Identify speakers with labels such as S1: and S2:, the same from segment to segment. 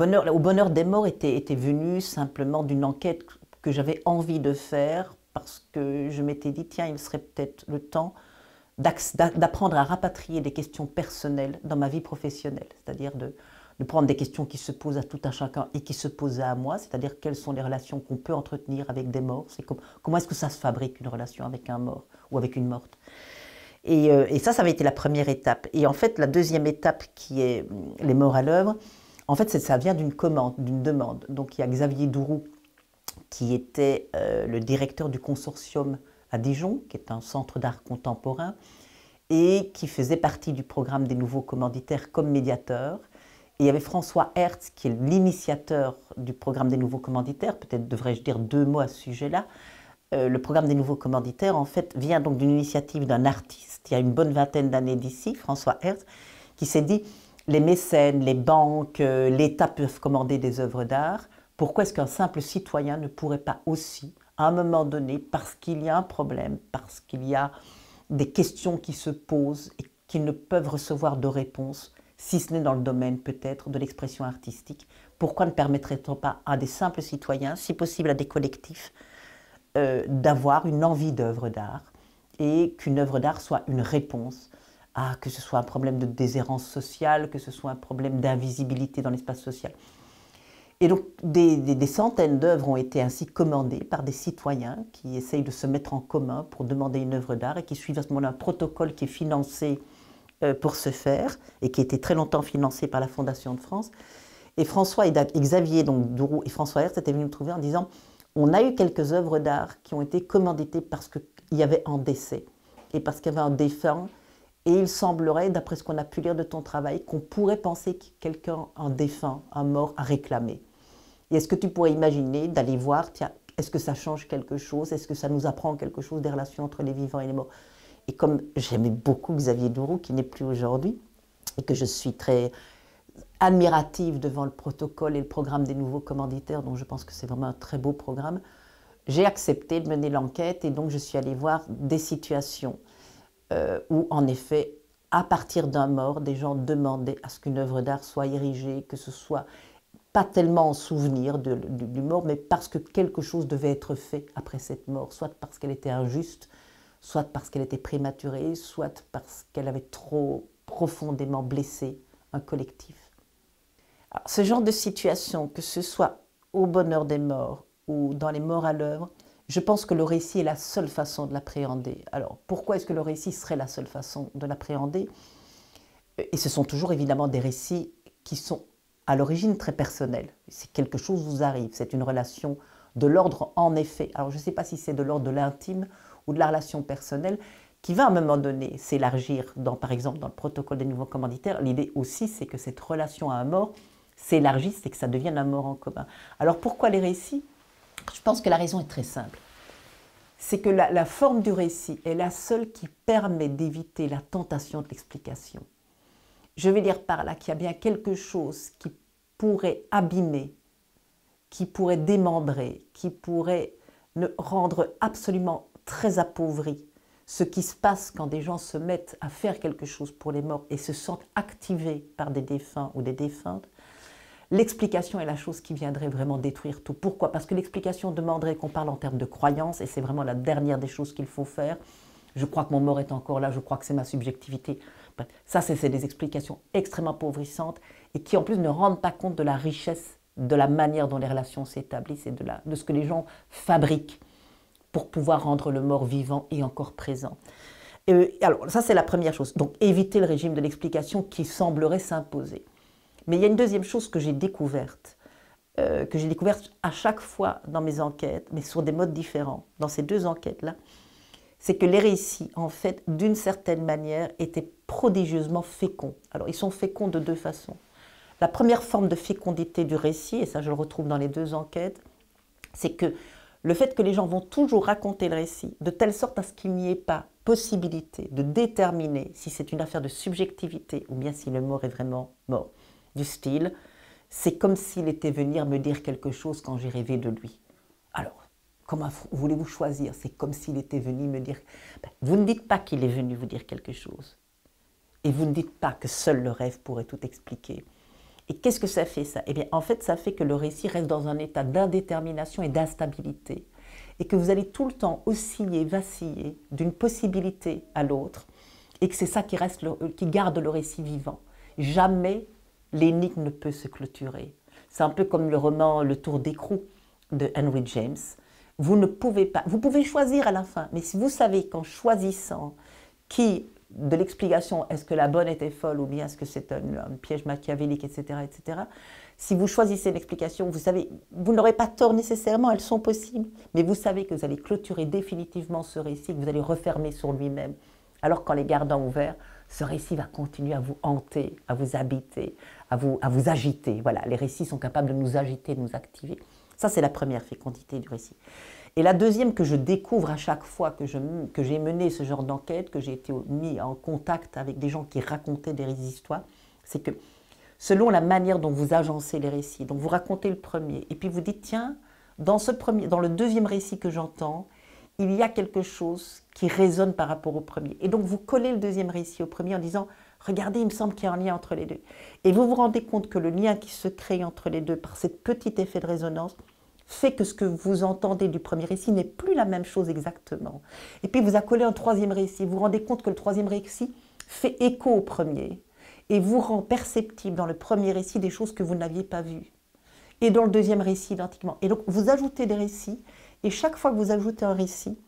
S1: au bonheur des morts était, venu simplement d'une enquête que j'avais envie de faire parce que je m'étais dit, tiens, il serait peut-être le temps d'apprendre à rapatrier des questions personnelles dans ma vie professionnelle, c'est-à-dire de, prendre des questions qui se posent à tout un chacun et qui se posent à moi, c'est-à-dire quelles sont les relations qu'on peut entretenir avec des morts, comment est-ce que ça se fabrique une relation avec un mort ou avec une morte? Et, euh, ça, ça avait été la première étape. Et en fait, la deuxième étape qui est hum, les morts à l'œuvre, en fait, ça vient d'une commande, d'une demande. Donc il y a Xavier Dourou qui était euh, le directeur du consortium à Dijon, qui est un centre d'art contemporain, et qui faisait partie du programme des nouveaux commanditaires comme médiateur. Et il y avait François Hertz, qui est l'initiateur du programme des nouveaux commanditaires, peut-être devrais-je dire deux mots à ce sujet-là. Euh, le programme des nouveaux commanditaires, en fait, vient donc d'une initiative d'un artiste, il y a une bonne vingtaine d'années d'ici, François Hertz, qui s'est dit, les mécènes, les banques, euh, l'État peuvent commander des œuvres d'art, pourquoi est-ce qu'un simple citoyen ne pourrait pas aussi, à un moment donné, parce qu'il y a un problème, parce qu'il y a des questions qui se posent et qui ne peuvent recevoir de réponse, si ce n'est dans le domaine peut-être de l'expression artistique, pourquoi ne permettrait-on pas à des simples citoyens, si possible à des collectifs, euh, d'avoir une envie d'œuvre d'art et qu'une œuvre d'art soit une réponse à que ce soit un problème de déshérence sociale, que ce soit un problème d'invisibilité dans l'espace social. Et donc, des, centaines d'œuvres ont été ainsi commandées par des citoyens qui essayent de se mettre en commun pour demander une œuvre d'art et qui suivent à ce moment-là un protocole qui est financé euh, pour ce faire et qui a très longtemps financé par la Fondation de France. Et François et, Xavier donc Dourou et François Hertz étaient venus me trouver en disant on a eu quelques œuvres d'art qui ont été commanditées parce qu'il y avait un décès et parce qu'il y avait un défunt. Et il semblerait, d'après ce qu'on a pu lire de ton travail, qu'on pourrait penser que quelqu'un, un défunt, un mort, a réclamé. Et est-ce que tu pourrais imaginer d'aller voir, tiens, est-ce que ça change quelque chose? Est-ce que ça nous apprend quelque chose des relations entre les vivants et les morts? Et comme j'aimais beaucoup Xavier Dourou, qui n'est plus aujourd'hui, et que je suis très admirative devant le protocole et le programme des nouveaux commanditaires, dont je pense que c'est vraiment un très beau programme, j'ai accepté de mener l'enquête et donc je suis allée voir des situations euh, où, en effet, à partir d'un mort, des gens demandaient à ce qu'une œuvre d'art soit érigée, que ce soit pas tellement en souvenir du mort, mais parce que quelque chose devait être fait après cette mort, soit parce qu'elle était injuste, soit parce qu'elle était prématurée, soit parce qu'elle avait trop profondément blessé un collectif. ce genre de situation, que ce soit au bonheur des morts ou dans les morts à l'œuvre, je pense que le récit est la seule façon de l'appréhender. Alors pourquoi est-ce que le récit serait la seule façon de l'appréhender? Et ce sont toujours évidemment des récits qui sont à l'origine très personnelle. Si quelque chose vous arrive, c'est une relation de l'ordre en effet. Alors je ne sais pas si c'est de l'ordre de l'intime ou de la relation personnelle qui va à un moment donné s'élargir, dans, par exemple dans le protocole des nouveaux commanditaires. L'idée aussi, c'est que cette relation à un mort s'élargisse et que ça devienne un mort en commun. Alors pourquoi les récits? Je pense que la raison est très simple. C'est que la forme du récit est la seule qui permet d'éviter la tentation de l'explication. Je vais dire par là qu'il y a bien quelque chose qui pourrait abîmer, qui pourrait démembrer, qui pourrait ne rendre absolument très appauvri ce qui se passe quand des gens se mettent à faire quelque chose pour les morts et se sentent activés par des défunts ou des défuntes, l'explication est la chose qui viendrait vraiment détruire tout. Pourquoi? Parce que l'explication demanderait qu'on parle en termes de croyance, et c'est vraiment la dernière des choses qu'il faut faire. Je crois que mon mort est encore là, je crois que c'est ma subjectivité. Ça, c'est des explications extrêmement pauvrissantes et qui en plus ne rendent pas compte de la richesse de la manière dont les relations s'établissent et de, ce que les gens fabriquent pour pouvoir rendre le mort vivant et encore présent. Et alors, ça, c'est la première chose. Donc, éviter le régime de l'explication qui semblerait s'imposer. Mais il y a une deuxième chose que j'ai découverte, euh, que j'ai découverte à chaque fois dans mes enquêtes, mais sur des modes différents, dans ces deux enquêtes-là, c'est que les récits, en fait, d'une certaine manière, étaient prodigieusement féconds. Alors, ils sont féconds de deux façons. La première forme de fécondité du récit, et ça je le retrouve dans les deux enquêtes, c'est que le fait que les gens vont toujours raconter le récit de telle sorte à ce qu'il n'y ait pas possibilité de déterminer si c'est une affaire de subjectivité ou bien si le mort est vraiment mort. Du style, c'est comme s'il était venir me dire quelque chose quand j'ai rêvé de lui. Alors, Comment voulez-vous choisir? C'est comme s'il était venu me dire. Ben, vous ne dites pas qu'il est venu vous dire quelque chose. Et vous ne dites pas que seul le rêve pourrait tout expliquer. Et qu'est-ce que ça fait ça? Eh bien, en fait, ça fait que le récit reste dans un état d'indétermination et d'instabilité. Et que vous allez tout le temps osciller, vaciller d'une possibilité à l'autre. Et que c'est ça qui, reste qui garde le récit vivant. Jamais l'énigme ne peut se clôturer. C'est un peu comme le roman Le Tour d'écrou de Henry James. Vous ne pouvez pas, vous pouvez choisir à la fin, mais si vous savez qu'en choisissant qui de l'explication, est-ce que la bonne était folle ou bien est-ce que c'est un, piège machiavélique, etc., etc. Si vous choisissez l'explication, vous savez, vous n'aurez pas tort nécessairement, elles sont possibles, mais vous savez que vous allez clôturer définitivement ce récit, que vous allez refermer sur lui-même. Alors qu'en les gardant ouverts, ce récit va continuer à vous hanter, à vous habiter, à vous, à vous agiter. Voilà, les récits sont capables de nous agiter, de nous activer. Ça, c'est la première fécondité du récit. Et la deuxième que je découvre à chaque fois que, j'ai mené ce genre d'enquête, que j'ai été mis en contact avec des gens qui racontaient des histoires, c'est que selon la manière dont vous agencez les récits, donc vous racontez le premier, et puis vous dites, tiens, dans, ce premier, dans le deuxième récit que j'entends, il y a quelque chose qui résonne par rapport au premier. Et donc vous collez le deuxième récit au premier en disant, regardez, il me semble qu'il y a un lien entre les deux. Et vous vous rendez compte que le lien qui se crée entre les deux par ce petit effet de résonance, fait que ce que vous entendez du premier récit n'est plus la même chose exactement. Et puis vous accolez un troisième récit, vous vous rendez compte que le troisième récit fait écho au premier et vous rend perceptible dans le premier récit des choses que vous n'aviez pas vues. Et dans le deuxième récit, identiquement. Et donc vous ajoutez des récits, et chaque fois que vous ajoutez un récit,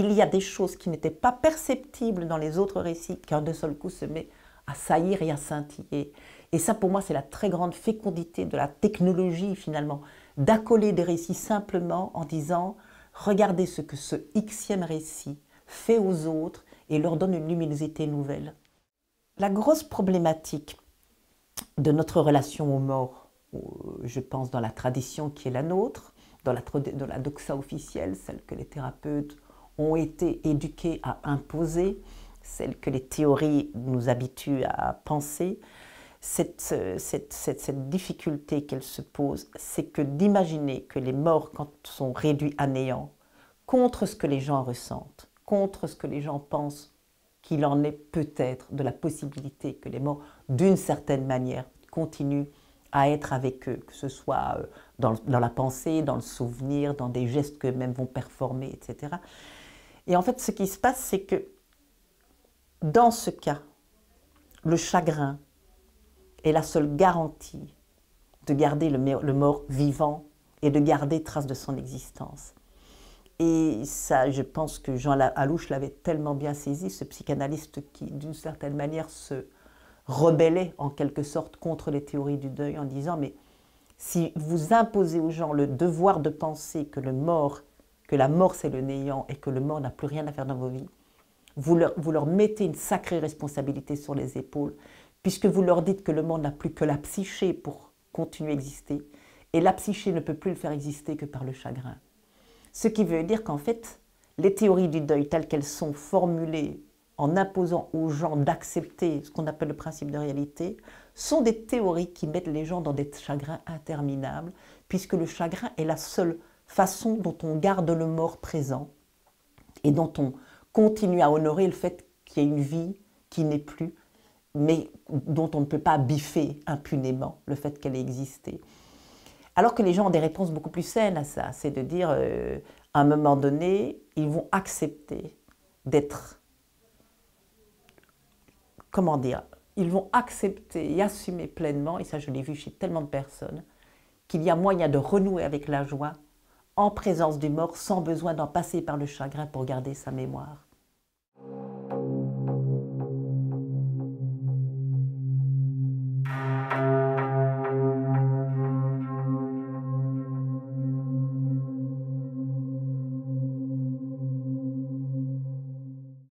S1: il y a des choses qui n'étaient pas perceptibles dans les autres récits, qu'un de seul coup se met à saillir et à scintiller. Et ça, pour moi, c'est la très grande fécondité de la technologie, finalement d'accoler des récits simplement en disant regardez ce que ce xème récit fait aux autres et leur donne une luminosité nouvelle. La grosse problématique de notre relation aux morts, je pense dans la tradition qui est la nôtre, dans la, dans la doxa officielle, celle que les thérapeutes ont été éduqués à imposer, celle que les théories nous habituent à penser, cette, cette, difficulté qu'elle se pose, c'est que d'imaginer que les morts, quand sont réduits à néant, contre ce que les gens ressentent, contre ce que les gens pensent qu'il en est peut-être de la possibilité que les morts, d'une certaine manière, continuent à être avec eux, que ce soit euh, dans, dans la pensée, dans le souvenir, dans des gestes qu'eux-mêmes vont performer, etc. Et en fait, ce qui se passe, c'est que dans ce cas, le chagrin, est la seule garantie de garder le, mort vivant et de garder trace de son existence. Et ça, je pense que Jean Alouche l'avait tellement bien saisi, ce psychanalyste qui, d'une certaine manière, se rebellait en quelque sorte contre les théories du deuil en disant, mais si vous imposez aux gens le devoir de penser que le mort, que la mort c'est le néant et que le mort n'a plus rien à faire dans vos vies, vous leur, vous leur mettez une sacrée responsabilité sur les épaules puisque vous leur dites que le monde n'a plus que la psyché pour continuer à exister, et la psyché ne peut plus le faire exister que par le chagrin. Ce qui veut dire qu'en fait, les théories du deuil telles qu'elles sont formulées en imposant aux gens d'accepter ce qu'on appelle le principe de réalité, sont des théories qui mettent les gens dans des chagrins interminables, puisque le chagrin est la seule façon dont on garde le mort présent et dont on continue à honorer le fait qu'il y a une vie qui n'est plus mais dont on ne peut pas biffer impunément le fait qu'elle ait existé. Alors que les gens ont des réponses beaucoup plus saines à ça, c'est de dire, euh, à un moment donné, ils vont accepter d'être, comment dire, ils vont accepter et assumer pleinement, et ça je l'ai vu chez tellement de personnes, qu'il y a moyen de renouer avec la joie en présence du mort sans besoin d'en passer par le chagrin pour garder sa mémoire.